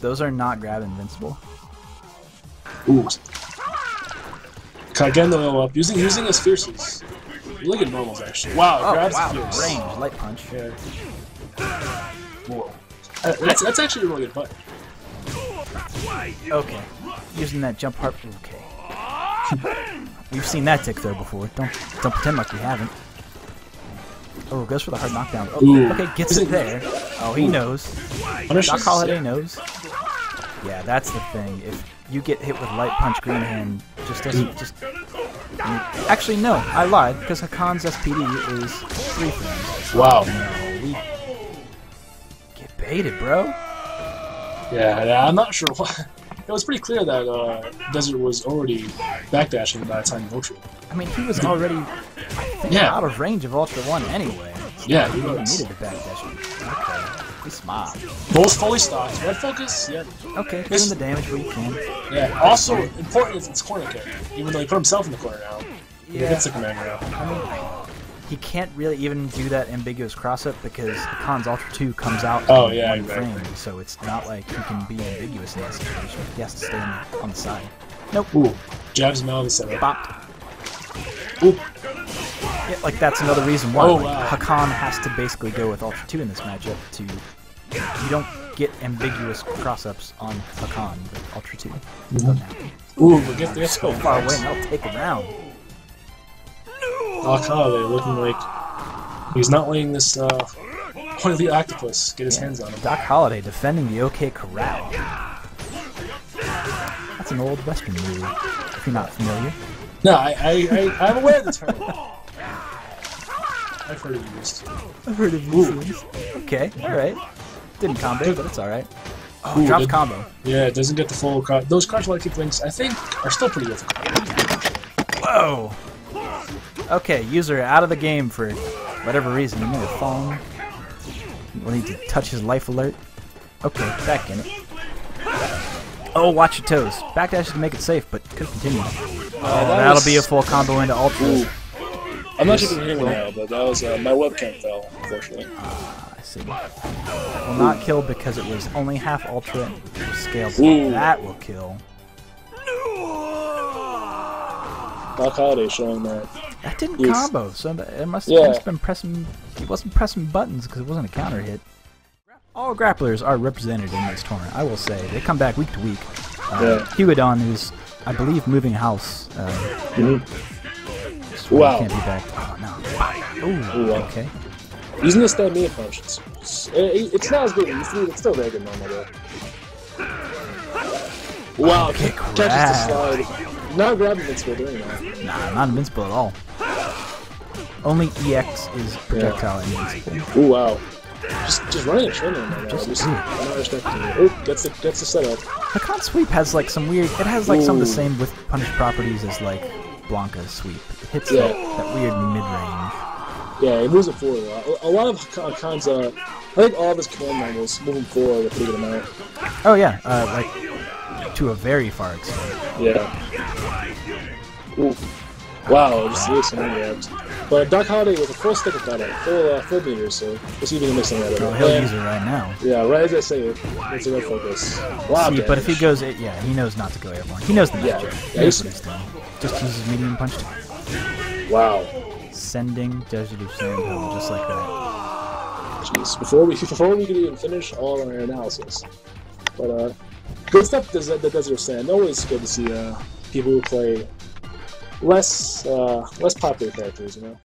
Those are not grab invincible. Ooh. Again, the level up. Using using his fierces. Look at normals, actually. Wow, Oh, grabs wow. fierce. Range, light punch. Whoa. Uh, that's, that's actually a really good button. Okay. Using that jump harp. Okay. We've seen that tick though before. Don't don't pretend like we haven't. Oh, goes for the hard knockdown. Oh, okay, gets Is it it- there. Oh, he knows. Punishes? Doc Holiday knows. Yeah, that's the thing. If you get hit with light punch, Green Hand just doesn't just. Actually, no, I lied because Hakan's SPD is three frames. Wow. No, we get baited, bro. Yeah, yeah, I'm not sure why. It was pretty clear that uh, Desert was already backdashing by the time of Ultra. I mean, he was already, I think, Yeah. out of range of Ultra One anyway. It's Yeah, he he was. needed to backdash. Okay, he's smart. Both fully stocked. Red focus, yeah. Okay, doing the damage where you can. Yeah. Also, important is its corner kick. Even though he put himself in the corner now. He Yeah. hits the commander now. I mean, he can't really even do that ambiguous cross up because Khan's Ultra 2 comes out Oh, yeah, one exactly. frame, so it's not like he can be ambiguous in that situation. He has to stay on the, on the side. Nope. Ooh. Jabs him out of the setup. Bopped. Ooh. Yeah, like that's another reason why Oh, like, wow. Hakan has to basically go with Ultra 2 in this matchup to you don't get ambiguous cross ups on Hakan with Ultra 2. Doesn't happen. Ooh, but get this So far away and they'll take him down. Doc Holiday looking like he's not letting this uh, point of the octopus get his hands on him. Doc Holliday defending the OK Corral. That's an old Western movie, if you're not familiar. No, I, I, I, I'm aware of the term. I've heard it used. I've heard of these things. Okay, alright. Didn't combo, but it's alright. Oh, Ooh, drops did- combo. Yeah, it doesn't get the full card. Those cards like keep links, I think, are still pretty difficult. Whoa! Okay, user out of the game for whatever reason. He may have fallen. We'll need to touch his life alert. Okay, back in it. Oh, watch your toes. Backdash to make it safe, but could continue. Oh, that that'll was- be a full combo into Ultra. I'm not sure if you can hear me now, but that was uh, my webcam fell, unfortunately. I see. Will not kill because it was only half ultra. Ooh. That will kill. Doc Holiday showing that. That didn't Yes. combo, so it must have Yeah. just been pressing. He wasn't pressing buttons because it wasn't a counter hit. All grapplers are represented in this tournament. I will say they come back week to week. Uh, Yeah. Who's I believe moving house. Uh, Mhm. so Wow. Can't be back. Oh no. Ooh. Ooh, wow. Okay. Using the stab meat punch, it's, it's, it's not as good as it used to be, but it's still very good normal though. Wow, Okay, catches the grab. slide. Not grabbing invincible doing that. Nah, not invincible at all. Only EX is projectile invincible. Ooh, wow. Just, just running a train on that. Just- Just, I'm not respecting it. Oh, that's the, gets the setup. Hakan sweep has like some weird. It has like some of the same with punish properties as like Blanka's sweep. It hits Yeah. that, that weird mid range. Yeah, he moves it forward a lot. A lot of Khan's, uh, I think all of his command levels moving forward a pretty good amount. Oh yeah, uh, like to a very far extent. Yeah. Ooh. Wow, just some grabs. But Doc Holiday with a full stick of cutout, full, uh, full meters, so we'll see if he can mix of that Oh, he'll use it right now. Yeah, right as I say it, it's a red focus. Wow, See, but if he goes, it, yeah, he knows not to go airborne. He knows the Yeah. matchup. Yeah, knows he's- what he's doing. Just uses medium punch. Wow. Sending Desert of Sandhill, just like that. Jeez. Before we before we could even finish all our analysis. But uh good stuff does that your sand. Always good to see uh people who play less uh less popular characters, you know.